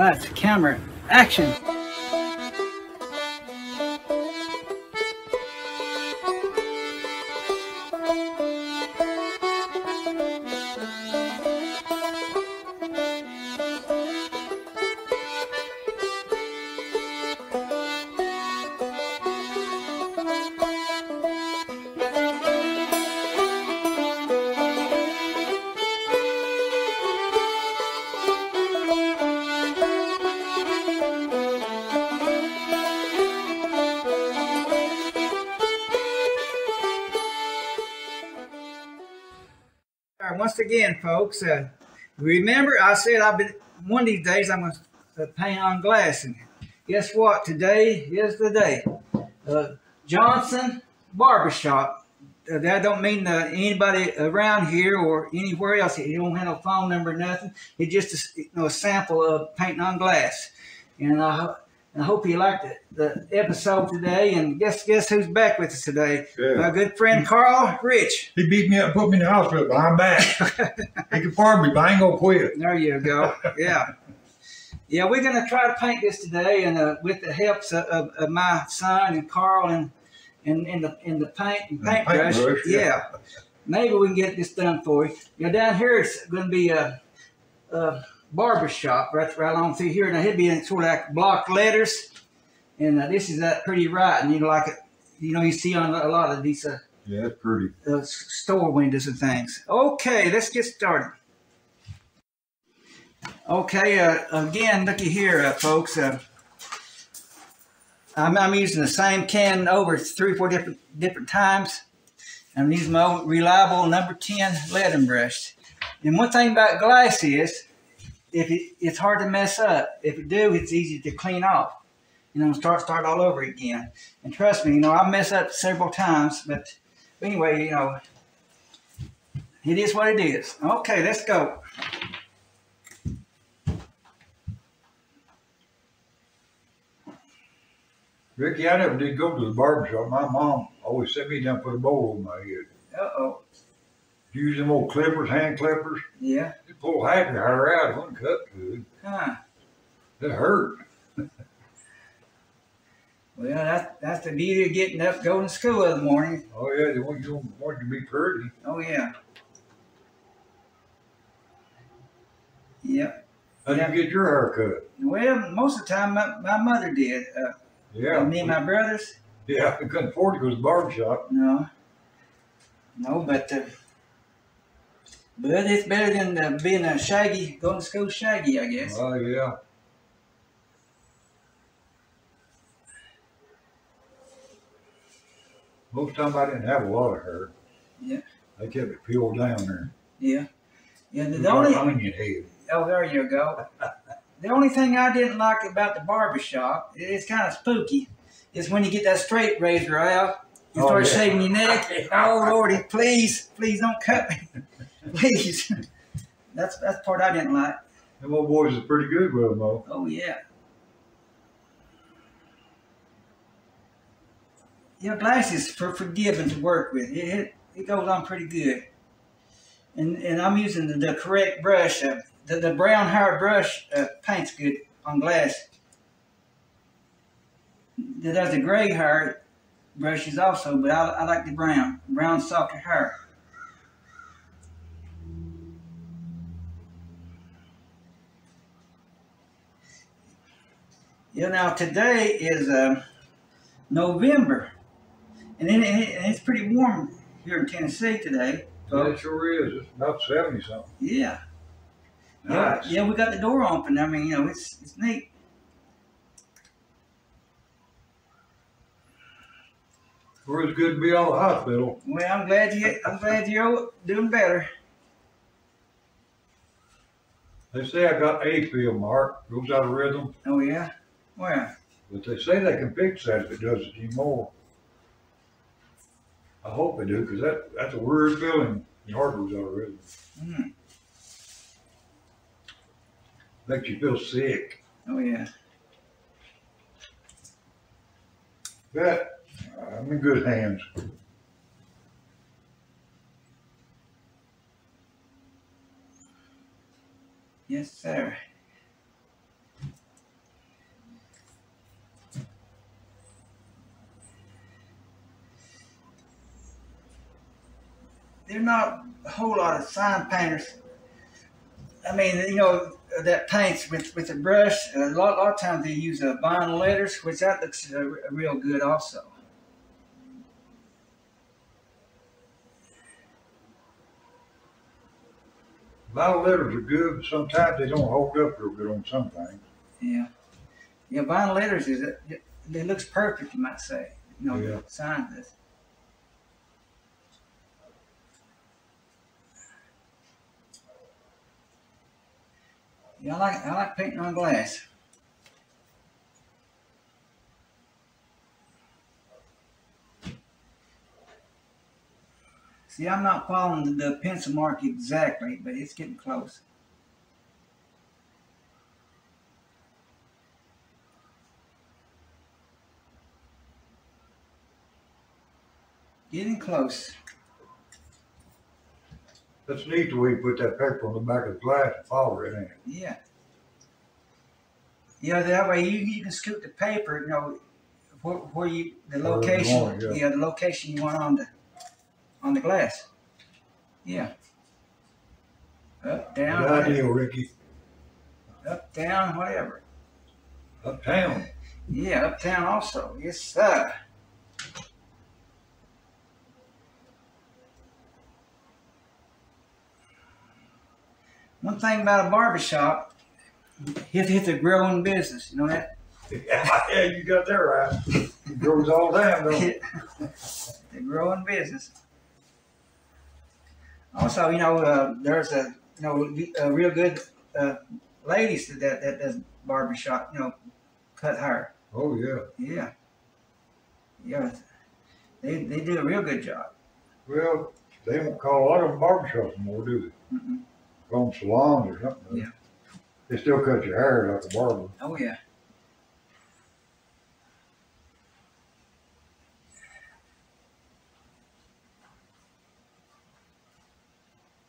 Lights, camera, action. Again, folks, uh, remember I said I've been one of these days I'm going to paint on glass, and guess what? Today is the day. Uh, Johnson Barbershop. Uh, that don't mean uh, anybody around here or anywhere else. He don't have no phone number, nothing. It's just a, you know, a sample of painting on glass, and I, I hope you liked the, the episode today. And guess guess who's back with us today? Yeah. My good friend Carl Rich. He beat me up, and put me in the hospital, but I'm back. he can pardon me, but I ain't gonna quit. There you go. Yeah. Yeah, we're going to try to paint this today, and uh, with the help of, of, of my son and Carl and and in the in the paint and The paintbrush. paintbrush, yeah. yeah. maybe we can get this done for you. Now down here it's going to be a, a barber shop right right along through here. Now it'll be in sort of like block letters, and uh, this is that pretty right, and you know like you know you see on a lot of these uh, Yeah, that's pretty. uh, store windows and things. Okay, let's get started. Okay, uh, again, looky here, uh, folks. Uh, I'm, I'm using the same can over three, or four different different times. I'm using my old reliable number 10 leading brush. And one thing about glass is, if it, it's hard to mess up. If it do, it's easy to clean off. You know, start start all over again. And trust me, you know, I mess up several times, but anyway, you know, it is what it is. Okay, let's go. Ricky, I never did go to the barber shop. My mom always set me down put a bowl on my head. Uh oh. Use them old clippers, hand clippers. Yeah. Pull half your hair out. It wasn't cut good. Huh. It hurt. Well, that's that's the beauty of getting up, going to school in the morning. Oh yeah, they want you want you to be pretty. Oh yeah. Yep. How Yeah. do you get your hair cut? Well, most of the time my, my mother did. Uh, Yeah. Me and my brothers. Yeah, I couldn't afford to go to the barber shop. No. No, but uh, but it's better than uh, being a shaggy, going to school shaggy, I guess. Oh yeah. Most time I didn't have a lot of hair. Yeah. They kept it peeled down there. Yeah. Yeah. The, the only onion head. Oh, there you go. The only thing I didn't like about the barber shop, it's kind of spooky, is when you get that straight razor out, you Oh, start yeah. shaving your neck. Oh, Lordy, please, please don't cut me. please. That's that's the part I didn't like. Them old boys is pretty good with them though. Oh, yeah. Your glass is for forgiving to work with. It, it, it goes on pretty good. And and I'm using the, the correct brush. Uh, the, the brown hair brush uh, paints good on glass. There- There's a gray hair brushes also, but I, I like the brown. Brown softer hair. Yeah, now today is uh, November, and, it, and it- and it's pretty warm here in Tennessee today. Yeah, it sure is. It's about seventy something. Yeah, Nice. yeah, yeah. We got the door open. I mean, you know, it's it's neat. Sure is good to be out of the hospital. Well, I'm glad you. I'm glad you're doing better. They say I got A field mark, goes out of rhythm, Oh yeah. Well, but they say they can fix that if it does it anymore. I hope they do, because that, that's a weird feeling. Heart goes out mm, Makes you feel sick. oh yeah. But I'm in good hands. Yes, sir. There's not a whole lot of sign painters. I mean, you know, that paints with, with a brush. A lot, a lot of times they use uh, vinyl letters, which that looks uh, real good also. Vinyl letters are good, but sometimes they don't hold up real good on some things. Yeah. Yeah, vinyl letters is it, it, looks perfect, you might say. You know, Yeah. sign this. Yeah, I like I like painting on glass. See, I'm not following the pencil mark exactly, but it's getting close. Getting close. That's neat the way you put that paper on the back of the glass and follow it, it? Yeah. Yeah, that way you, you can scoop the paper, you know, where, where you the Where you location, want yeah. the location you want on the on the glass. Yeah. Up, down, Good whatever. idea, Ricky. up, down, whatever. Uptown. Yeah, uptown also. Yes, sir. One thing about a barbershop, it's, it's a growing business. You know that? Yeah, yeah, you got that right. It grows all the time, don't it? a growing business. Also, you know, uh, there's a you know a real good uh, ladies that that does barbershop. You know, cut hair. Oh, yeah. Yeah, yeah. They they do a real good job. Well, they don't call a lot of them barbershops anymore, do they? Call them salons or something. Yeah. They still cut your hair like a barber. Oh yeah.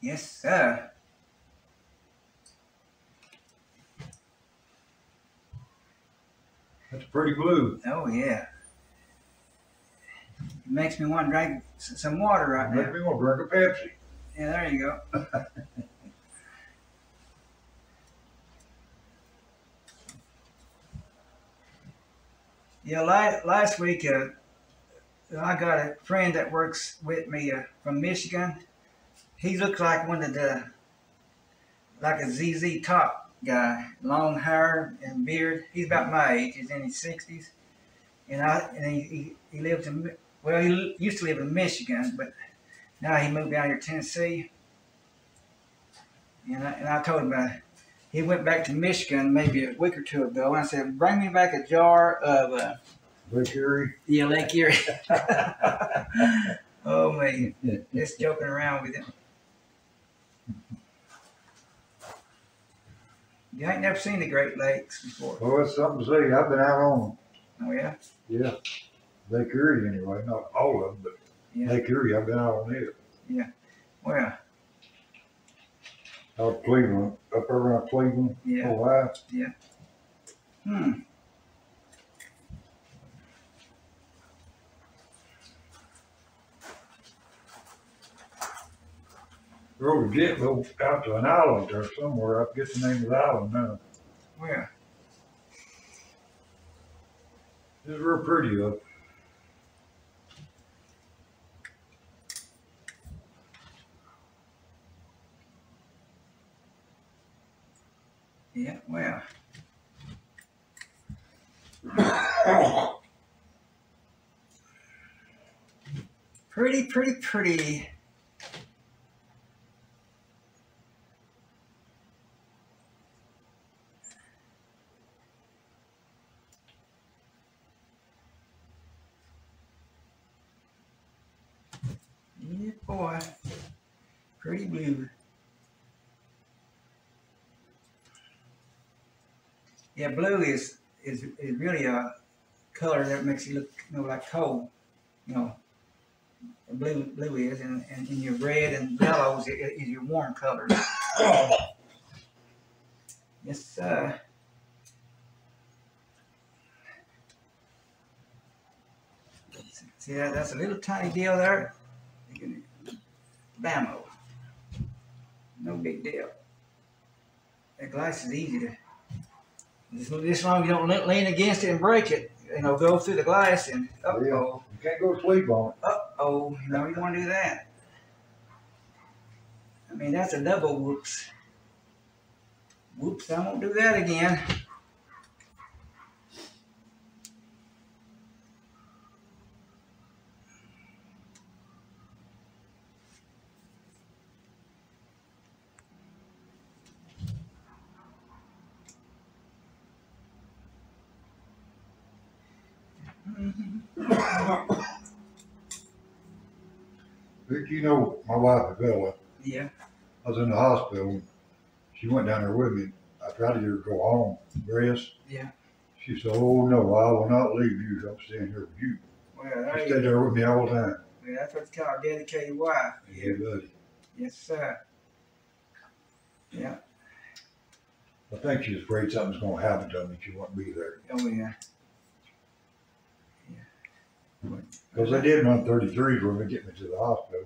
Yes, sir. That's pretty blue. Oh yeah. It makes me want to drink some water right Make now. me want to drink a Pepsi. Yeah, there you go. yeah, last, last week uh, I got a friend that works with me uh, from Michigan. He looks like one of the, like a ZZ Top guy, long hair and beard. He's about my age. He's in his sixties, and I and he, he, he lives in well, he used to live in Michigan, but now he moved down here to Tennessee. And I, and I told him uh, he went back to Michigan maybe a week or two ago, and I said, "Bring me back a jar of uh, Lake Erie. yeah Lake Erie." oh man, just joking around with him. You ain't never seen the Great Lakes before. Well, it's something to see. I've been out on Oh yeah. Yeah. Lake Erie anyway. Not all of them, but Yeah. Lake Erie, I've been out on it. Yeah. Well, Out of Cleveland, up around Cleveland, yeah. Ohio. Hmm. Rode a jet boat out to an island there somewhere. I forget the name of the island now. Well, It's real pretty up. Yeah. Well. Pretty, pretty, pretty. Yeah, boy. Pretty blue. Yeah, blue is is is really a color that makes you look you know like coal. You know, blue blue is, and, and, and your red and yellow is, is your warm colors. yes, sir. See that? That's a little tiny deal there. Bamo. No big deal. That glass is easy to. Just this long you don't lean against it and break it. You know, go through the glass and uh oh, You can't go to sleep on uh oh. You know, you want to do that. I mean, that's a double whoops. Whoops, I won't do that again. it. Vic, you know, my wife, Bella, Yeah. I was in the hospital. She went down there with me. I tried to get her to go home, rest. Yeah. She said, "Oh no, I will not leave you. I'm staying here with you." Well, She stayed there with me all the time. Yeah, that's what's called a dedicated wife. Yeah, buddy. Yes, sir. Yeah. I think she's afraid something's gonna happen to me. She won't be there. Oh, yeah. Because they did run 33s when they get me to the hospital,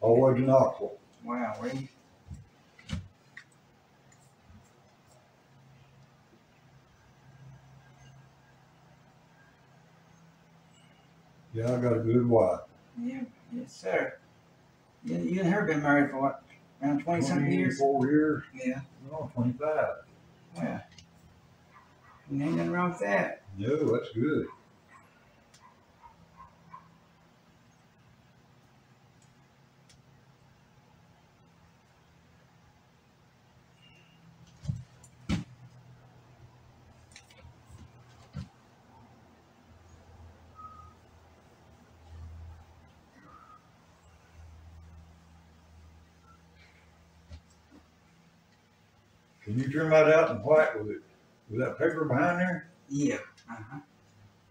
Oh, all the way to Knoxville. Wow, we. Yeah, I got a good wife. Yeah, yes, sir. You, you and her been married for what? Around 20 something years? 24 years? Yeah. No, 25. Well, ain't nothing wrong with that. No, that's good. Can you trim that out in white with it, with that paper behind there? Yeah. Uh-huh.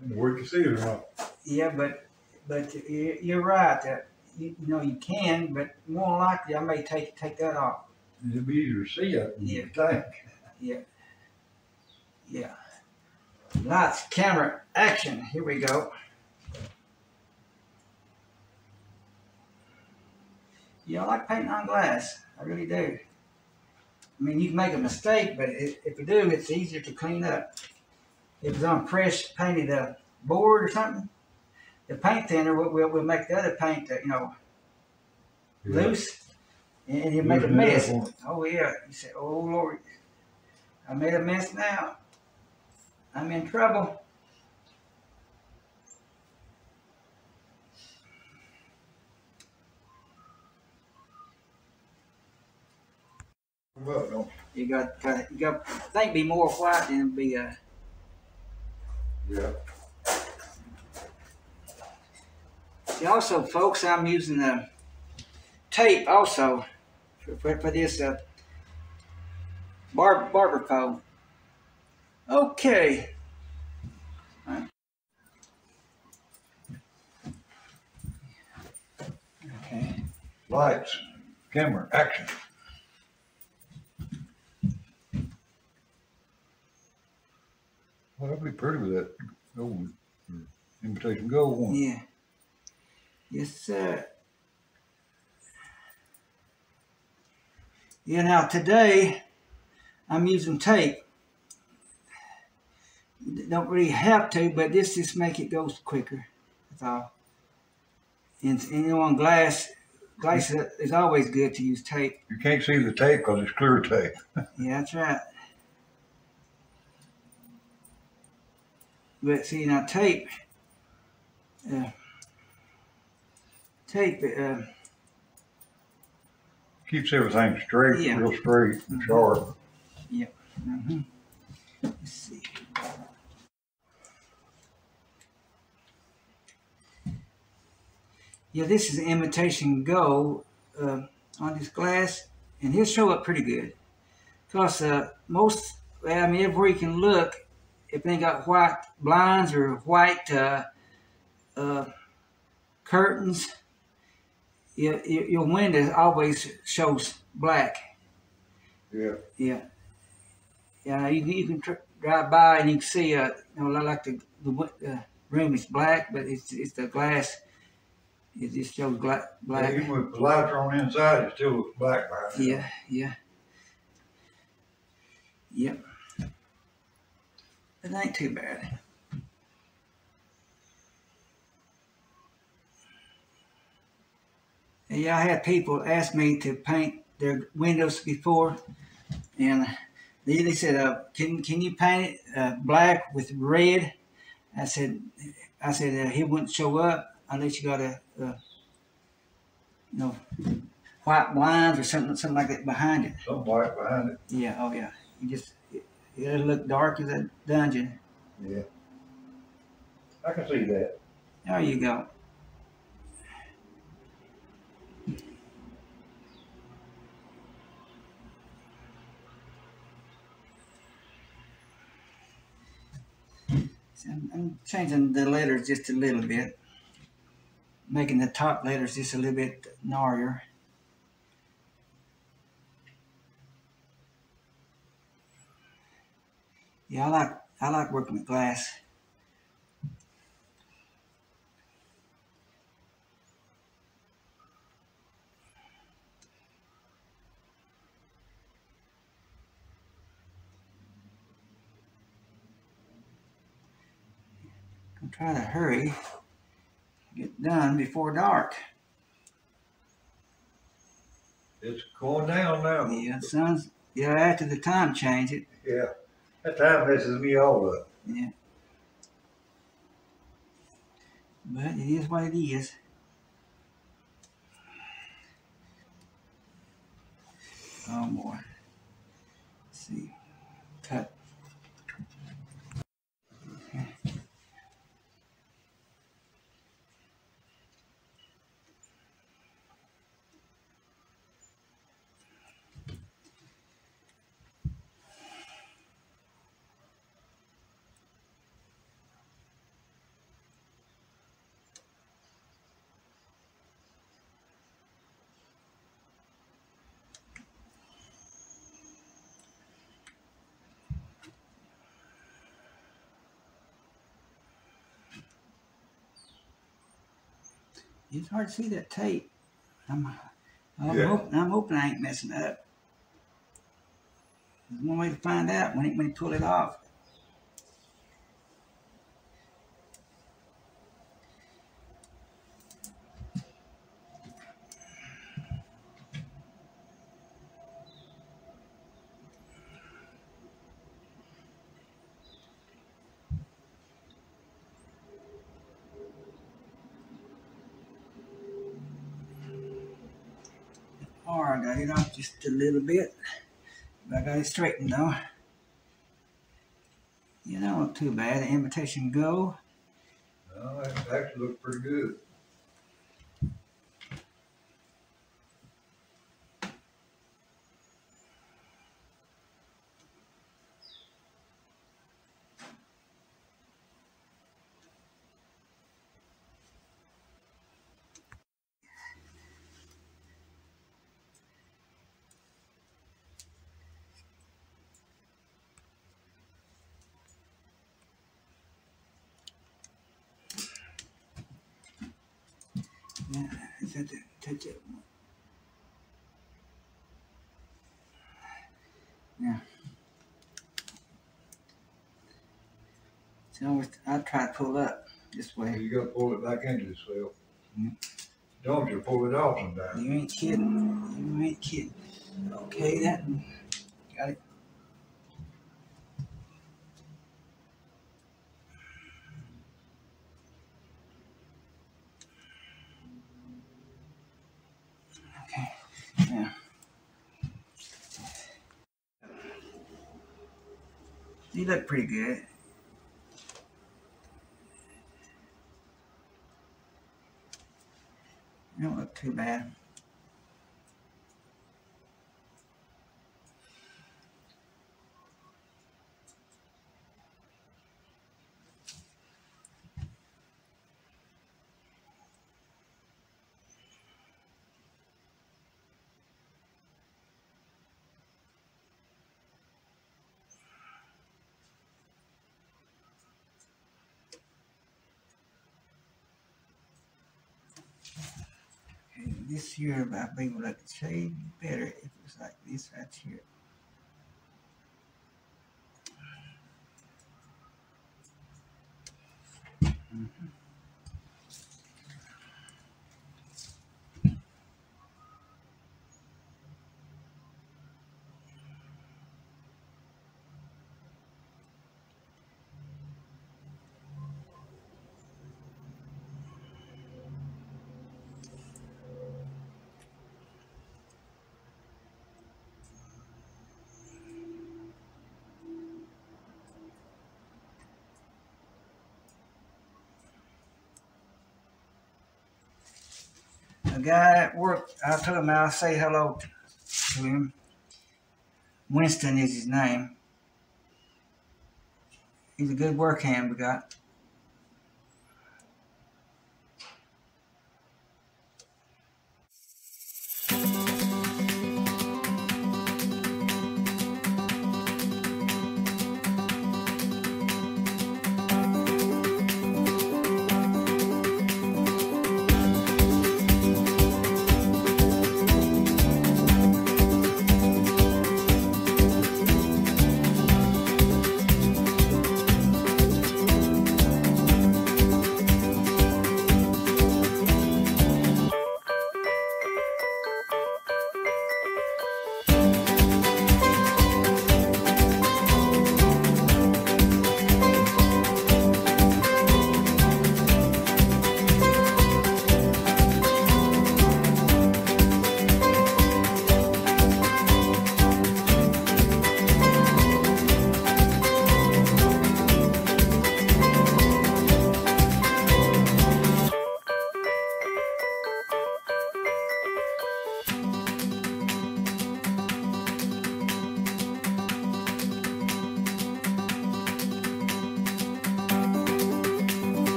And where you see it or not? Yeah, but but you- you're right. That you, you know you can, but more likely I may take take that off. It'll be easier to see it Yeah. you think. Yeah. Yeah. Lights, camera, action. Here we go. Yeah, I like painting on glass. I really do. I mean, you can make a mistake, but if, if you do, it's easier to clean up. If it's on fresh painted uh, board or something, the paint thinner will, will, will make the other paint, uh, you know, loose, and, you make a Loosen it up mess. Oh yeah, you say, oh Lord, I made a mess now. I'm in trouble. Well, You got, got, you got. I think be more white than be a. Yeah. See, also, folks, I'm using the tape also for, for, for this uh, bar, barber pole. Okay. Okay. Lights, camera, action. Well, that'd be pretty with that gold, imitation gold one. Yeah. Yes, sir. Yeah, now today I'm using tape. Don't really have to, but this just make it go quicker. That's all. And, and you know, on glass, glass is- is always good to use tape. You can't see the tape because it's clear tape. Yeah, that's right. But see now tape, uh, tape, uh, Keeps everything straight, Yeah. real straight and sharp. mhm. let's see. Yeah, this is imitation gold uh, on this glass, and he'll show up pretty good. Cause uh, most, I mean, everywhere you can look, if they got white blinds or white uh, uh, curtains, your, your your window always shows black. Yeah. Yeah. Yeah, you, can- you can tr- drive by and you can see, uh, you know, like the, the, the room is black, but it's, it's the glass It just shows black, Yeah. Even with the lights on the inside, it still looks black behind. Yeah, yeah. Yep. It ain't too bad. Yeah, I had people ask me to paint their windows before, and they, they said, uh, "Can can you paint it uh, black with red?" I said, "I said uh, he wouldn't show up unless you got a, uh, you know, white blinds or something something like that behind it." Some white behind it. Yeah, oh yeah. You just it, it'll look dark as a dungeon. Yeah. I can see that. There you go. I'm changing the letters just a little bit, making the top letters just a little bit gnarlier. Yeah, I like I like working with glass. I'm trying to hurry, get done before dark. It's going down now. Yeah, sun's yeah after the time change it. Yeah. That time messes me all up. Yeah. But it is what it is. Oh boy. Let's see. Cut. Okay. It's hard to see that tape. I'm, I'm, Yeah. hoping, I'm hoping I ain't messing up. There's one way to find out when, it, when you pull it off. All right, I got it off just a little bit. But I got it straightened though. You know, too bad. The invitation go. No, that actually looks pretty good. Yeah, is that the. Yeah. So I try to pull up this way. You gotta pull it back into the. Mhm. Don't you pull it off sometimes. You ain't kidding. You ain't kidding. Okay, that got it. Okay, yeah. Look pretty good. Don't look too bad. This year but I'd be able to better if it was like this right here. Mhm. A guy at work, I told him I'll say hello to him. Winston is his name. He's a good work hand we got.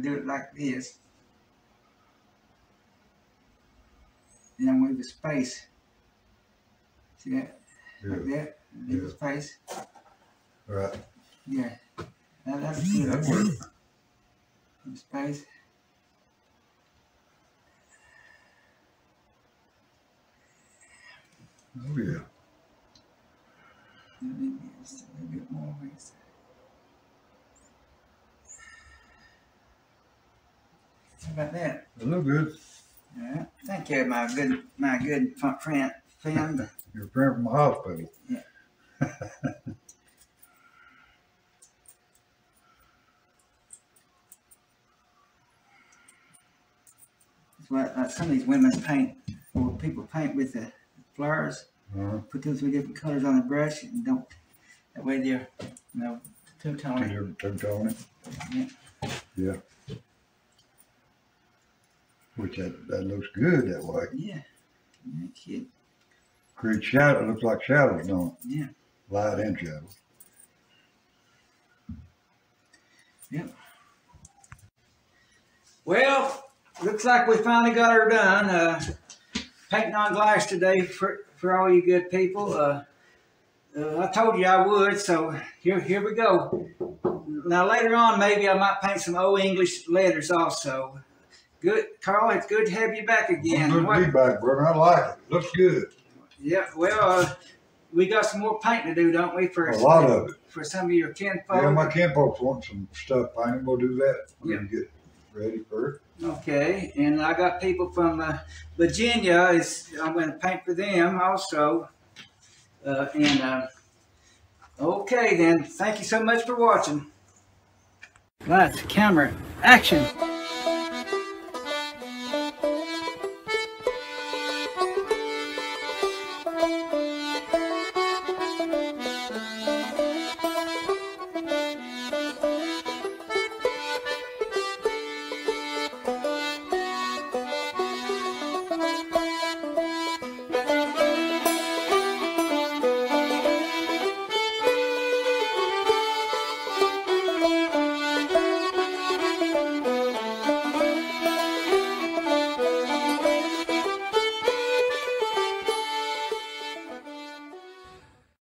Going to do it like this. And then move the space. See that? Like Yeah, that. Leave the Yeah. space. right. Yeah. That, that's good. That works. Space. Oh, yeah. A little bit more. How about that? A little good. Yeah. Thank you, my good, my good friend, friend. You're friend from the hospital. Yeah. That's what uh, some of these women paint, or people paint with the flowers. Uh-huh. Put two, three different colors on the brush, and don't. That way they're, you know, two tone. Two-tone it. Yeah. Which that, that looks good that way. Yeah. Yeah, kid. Create shadow, It looks like shadows, don't it? Yeah. Light and shadow. Yep. Well, looks like we finally got her done. Uh, painting on glass today for, for all you good people. Uh, uh, I told you I would, so here here we go. Now later on, maybe I might paint some old English letters also. Good, Carl. It's good to have you back again. Good What- back, brother. I like it. Looks good. yeah, well, uh, we got some more painting to do, don't we? For A lot of it. for some of your kinfolk. Yeah, my kin folks want some stuff painted. We'll do that. Yeah. We'll get ready for it. Okay, and I got people from uh, Virginia. Is I'm going to paint for them also. Uh, and uh, okay, then. Thank you so much for watching. Lights, camera, action.